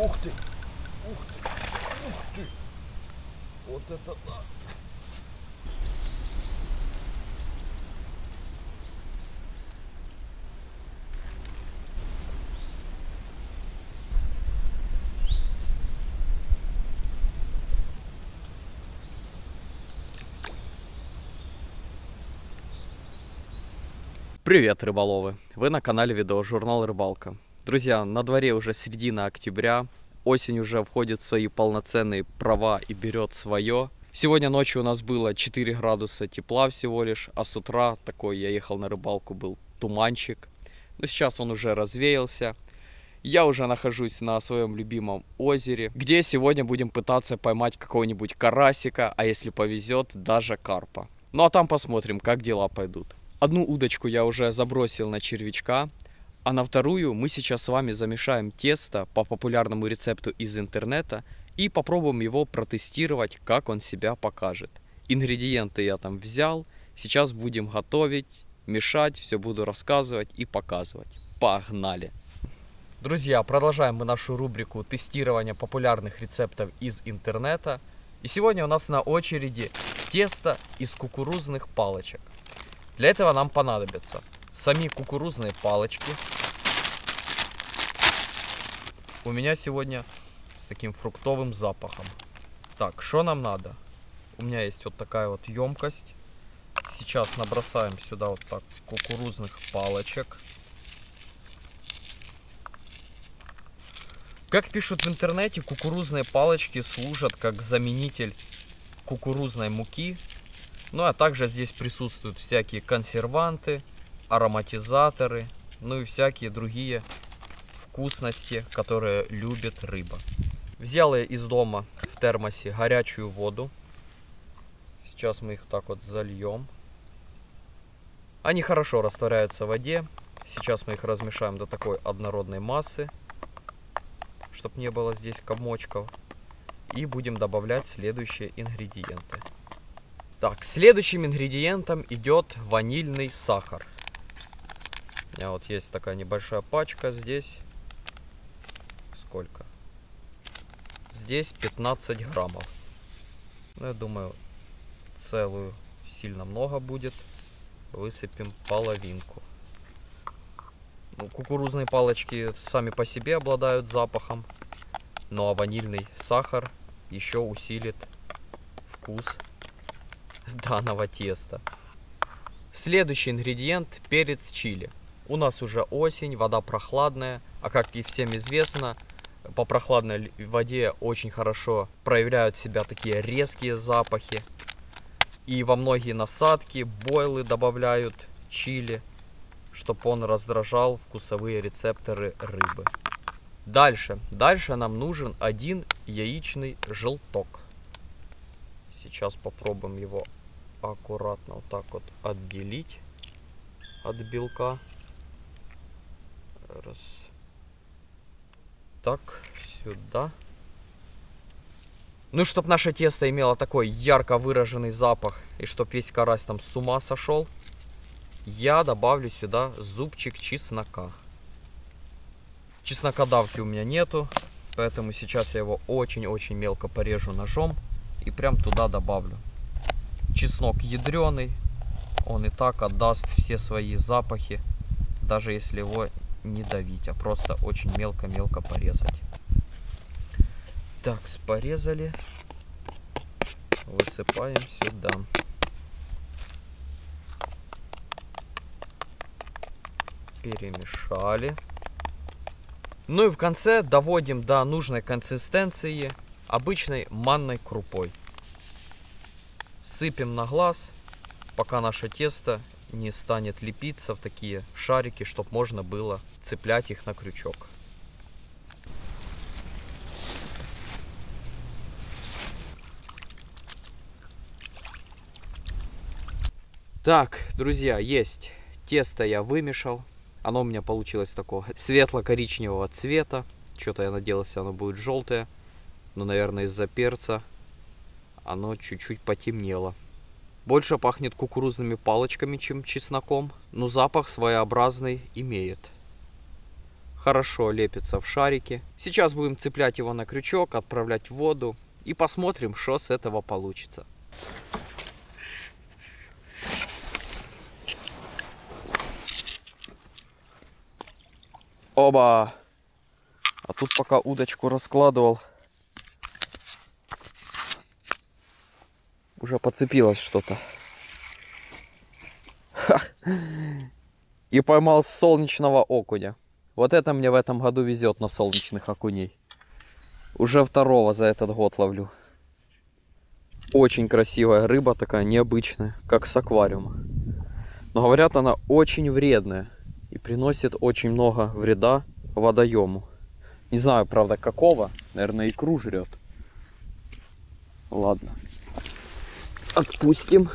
Ух ты! Ух ты! Ух ты! Вот это да! Привет, рыболовы! Вы на канале видеожурнал Рыбалка. Друзья, на дворе уже середина октября, осень уже входит в свои полноценные права и берет свое. Сегодня ночью у нас было 4 градуса тепла всего лишь, а с утра такой я ехал на рыбалку, был туманчик. Но сейчас он уже развеялся. Я уже нахожусь на своем любимом озере, где сегодня будем пытаться поймать какого-нибудь карасика, а если повезет, даже карпа. Ну а там посмотрим, как дела пойдут. Одну удочку я уже забросил на червячка, а на вторую мы сейчас с вами замешаем тесто по популярному рецепту из интернета и попробуем его протестировать, как он себя покажет. Ингредиенты я там взял, сейчас будем готовить, мешать, все буду рассказывать и показывать. Погнали! Друзья, продолжаем мы нашу рубрику тестирования популярных рецептов из интернета. И сегодня у нас на очереди тесто из кукурузных палочек. Для этого нам понадобятся сами кукурузные палочки. У меня сегодня с таким фруктовым запахом. Так, что нам надо? У меня есть вот такая вот емкость. Сейчас набросаем сюда вот так кукурузных палочек. Как пишут в интернете, кукурузные палочки служат как заменитель кукурузной муки ну а также здесь присутствуют всякие консерванты, ароматизаторы, ну и всякие другие вкусности, которые любит рыба. Взял я из дома в термосе горячую воду. Сейчас мы их так вот зальем. Они хорошо растворяются в воде. Сейчас мы их размешаем до такой однородной массы, чтобы не было здесь комочков. И будем добавлять следующие ингредиенты. Так, следующим ингредиентом идет ванильный сахар. Меня вот есть такая небольшая пачка здесь. Сколько? Здесь 15 граммов. Ну, я думаю, целую сильно много будет. Высыпем половинку. Ну, кукурузные палочки сами по себе обладают запахом. Ну а ванильный сахар еще усилит вкус данного теста. Следующий ингредиент перец чили. У нас уже осень, вода прохладная, а как и всем известно, по прохладной воде очень хорошо проявляют себя такие резкие запахи. И во многие насадки, бойлы добавляют чили, чтобы он раздражал вкусовые рецепторы рыбы. Дальше. Дальше нам нужен один яичный желток. Сейчас попробуем его аккуратно вот так вот отделить от белка. Раз. Так, сюда. Ну, чтобы наше тесто имело такой ярко выраженный запах, и чтобы весь карась там с ума сошел, я добавлю сюда зубчик чеснока. Чеснокодавки у меня нету, поэтому сейчас я его очень-очень мелко порежу ножом и прям туда добавлю чеснок ядреный. Он и так отдаст все свои запахи, даже если его не давить, а просто очень мелко-мелко порезать. Так, порезали. Высыпаем сюда. Перемешали. Ну и в конце доводим до нужной консистенции обычной манной крупой. Сыпем на глаз, пока наше тесто не станет лепиться в такие шарики, чтобы можно было цеплять их на крючок. Так, друзья, есть. Тесто я вымешал. Оно у меня получилось такого светло-коричневого цвета. Что-то я надеялся, оно будет желтое. Но, наверное, из-за перца оно чуть-чуть потемнело. Больше пахнет кукурузными палочками, чем чесноком, но запах своеобразный имеет. хорошо лепится в шарики. Сейчас будем цеплять его на крючок, отправлять в воду и посмотрим, что с этого получится. Оба! А тут пока удочку раскладывал, уже подцепилось что-то. И поймал солнечного окуня. Вот это мне в этом году везет на солнечных окуней. Уже второго за этот год ловлю. Очень красивая рыба, такая необычная, как с аквариума. Но говорят, она очень вредная и приносит очень много вреда водоему. Не знаю, правда, какого. Наверное, икру жрет. Ладно. Отпустим.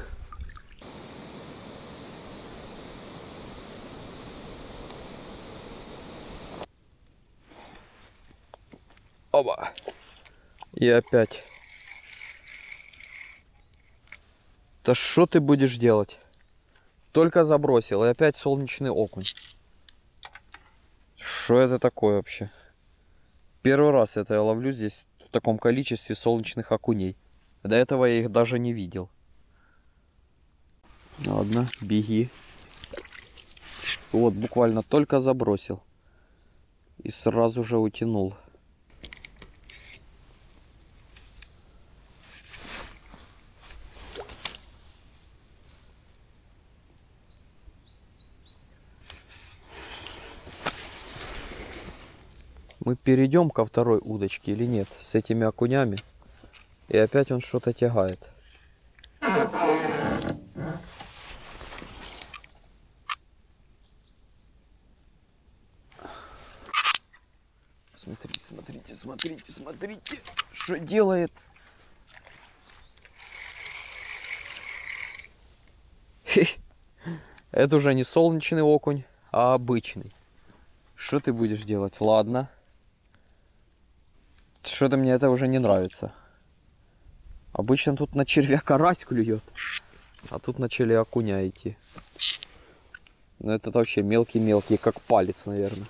Оба. И опять. Да что ты будешь делать? Только забросил, и опять солнечный окунь. Что это такое вообще? Первый раз это я ловлю здесь в таком количестве солнечных окуней. До этого я их даже не видел. Ладно, беги. Вот, буквально только забросил. И сразу же утянул. Мы перейдем ко второй удочке или нет с этими окунями. И опять он что-то тягает. Смотрите, смотрите, смотрите, смотрите, что делает. Это уже не солнечный окунь, а обычный. Что ты будешь делать? Ладно. Что-то мне это уже не нравится. Обычно тут на червя карась клюет. А тут начали окуня идти. Ну это вообще мелкий-мелкий, как палец, наверное.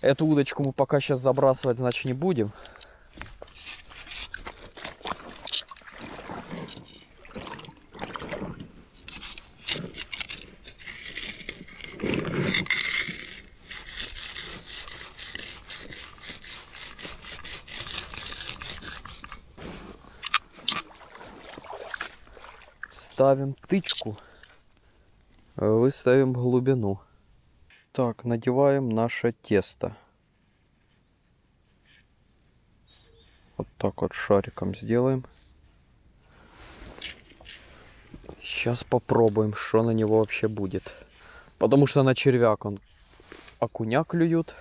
Эту удочку мы пока сейчас забрасывать, значит, не будем. Ставим тычку, выставим глубину. Так, надеваем наше тесто. Вот так вот шариком сделаем. Сейчас попробуем, что на него вообще будет. Потому что на червяк он окуня клюют.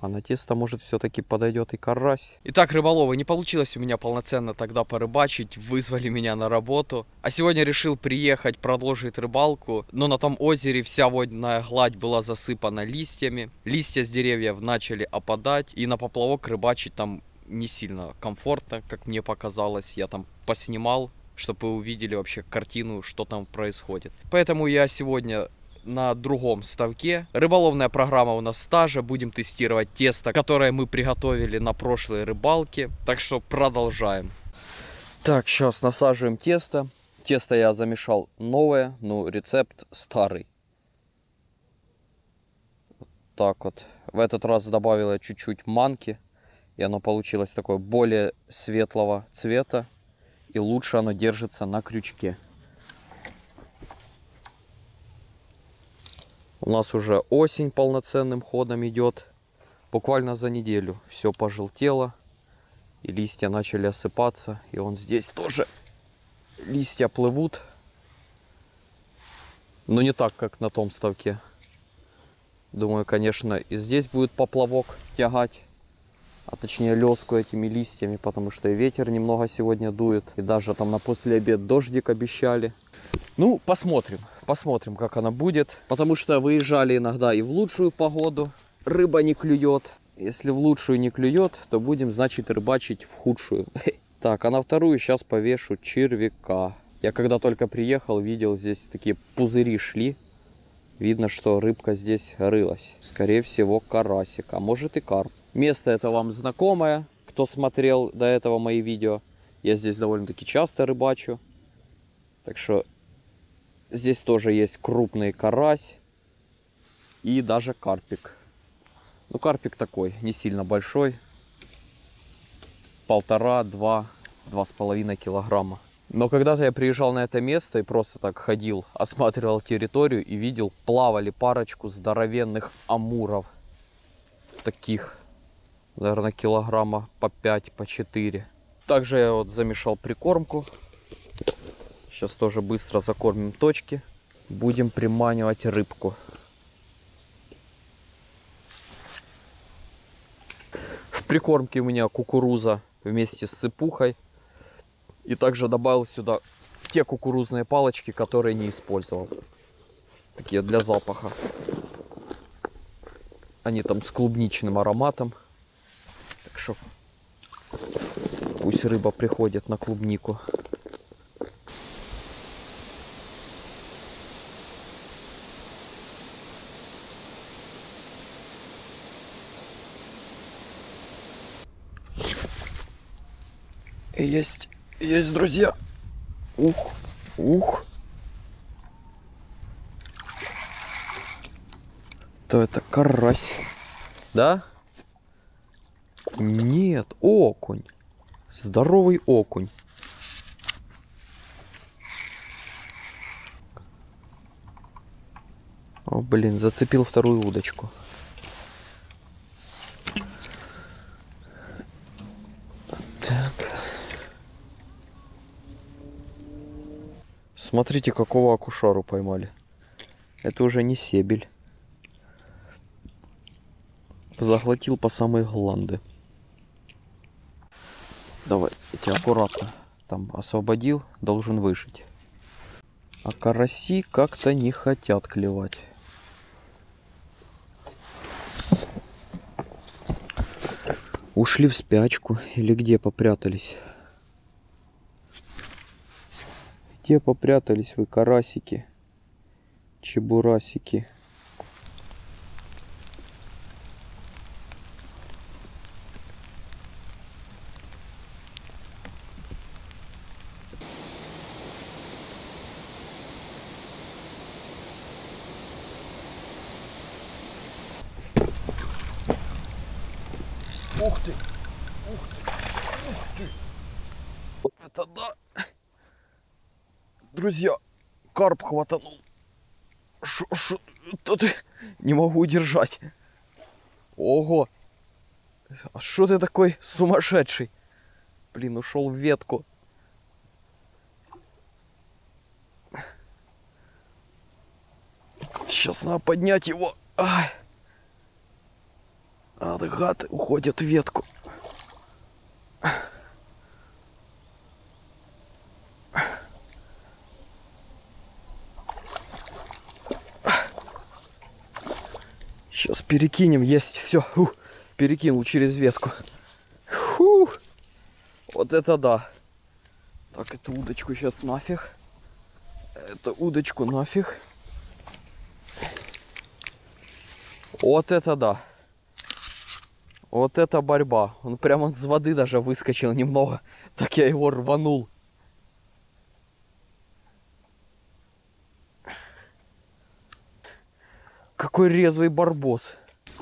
А на тесто, может, все-таки подойдет и карась. Итак, рыболовы, не получилось у меня полноценно тогда порыбачить. Вызвали меня на работу. А сегодня решил приехать, продолжить рыбалку. Но на том озере вся водная гладь была засыпана листьями. Листья с деревьев начали опадать. И на поплавок рыбачить там не сильно комфортно, как мне показалось. Я там поснимал, чтобы вы увидели вообще картину, что там происходит. Поэтому я сегодня на другом ставке. Рыболовная программа у нас та Будем тестировать тесто, которое мы приготовили на прошлой рыбалке. Так что продолжаем. Так, сейчас насаживаем тесто. Тесто я замешал новое, но рецепт старый. Вот так вот. В этот раз добавил я чуть-чуть манки. И оно получилось такое более светлого цвета. И лучше оно держится на крючке. У нас уже осень полноценным ходом идет. Буквально за неделю все пожелтело. И листья начали осыпаться. И он здесь тоже листья плывут. Но не так, как на том ставке. Думаю, конечно, и здесь будет поплавок тягать. А точнее леску этими листьями, потому что и ветер немного сегодня дует. И даже там на после обед дождик обещали. Ну, посмотрим. Посмотрим, как она будет. Потому что выезжали иногда и в лучшую погоду. Рыба не клюет. Если в лучшую не клюет, то будем, значит, рыбачить в худшую. Так, а на вторую сейчас повешу червяка. Я когда только приехал, видел здесь такие пузыри шли. Видно, что рыбка здесь рылась. Скорее всего, карасик, а может и карп. Место это вам знакомое, кто смотрел до этого мои видео. Я здесь довольно-таки часто рыбачу. Так что здесь тоже есть крупный карась и даже карпик. Ну, карпик такой, не сильно большой. Полтора, два, два с половиной килограмма. Но когда-то я приезжал на это место и просто так ходил, осматривал территорию и видел, плавали парочку здоровенных амуров. Таких, наверное, килограмма по 5, по 4. Также я вот замешал прикормку. Сейчас тоже быстро закормим точки. Будем приманивать рыбку. В прикормке у меня кукуруза вместе с сыпухой. И также добавил сюда те кукурузные палочки, которые не использовал. Такие для запаха. Они там с клубничным ароматом. Так что пусть рыба приходит на клубнику. Есть, есть, друзья. Ух, ух. То это карась. Да? Нет, окунь. Здоровый окунь. О, блин, зацепил вторую удочку. Так. Смотрите, какого акушару поймали. Это уже не себель. Заглотил по самые гланды. Давай, я тебя аккуратно там освободил, должен выжить. А караси как-то не хотят клевать. Ушли в спячку или где попрятались? Где попрятались вы, карасики? Чебурасики. Ух ты! Ух ты! Ух ты! Вот это да! Друзья, карп хватанул. Шо, шо, это ты? Не могу удержать. Ого! А что ты такой сумасшедший? Блин, ушел в ветку. Сейчас надо поднять его. Ай. А, гад уходит в ветку. Сейчас перекинем, есть, все, перекинул через ветку. Фу, вот это да. Так, эту удочку сейчас нафиг. Эту удочку нафиг. Вот это да. Вот это борьба. Он прямо с воды даже выскочил немного. Так я его рванул. Какой резвый барбос.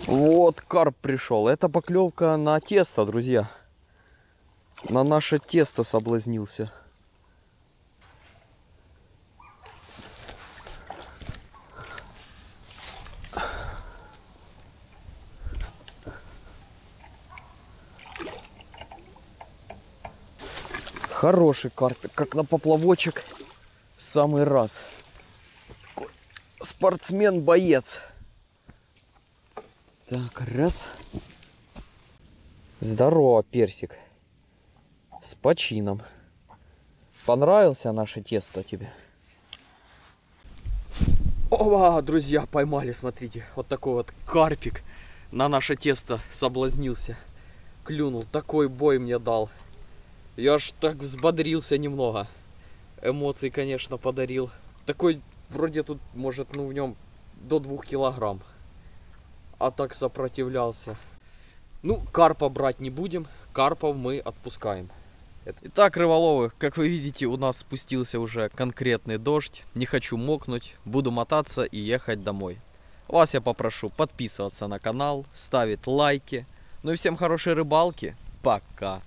Вот карп пришел. Это поклевка на тесто, друзья. На наше тесто соблазнился. Хороший карпик, как на поплавочек. Самый раз. Спортсмен-боец. Так, раз. Здорово, персик. С почином. Понравился наше тесто тебе? Ова, друзья, поймали, смотрите. Вот такой вот карпик на наше тесто соблазнился. Клюнул, такой бой мне дал. Я аж так взбодрился немного. Эмоций, конечно, подарил. Такой, вроде тут, может, ну, в нем до 2 килограмм. А так сопротивлялся. Ну, карпа брать не будем, карпов мы отпускаем. Итак, рыболовы, как вы видите, у нас спустился уже конкретный дождь. Не хочу мокнуть, буду мотаться и ехать домой. Вас я попрошу подписываться на канал, ставить лайки. Ну и всем хорошей рыбалки. Пока.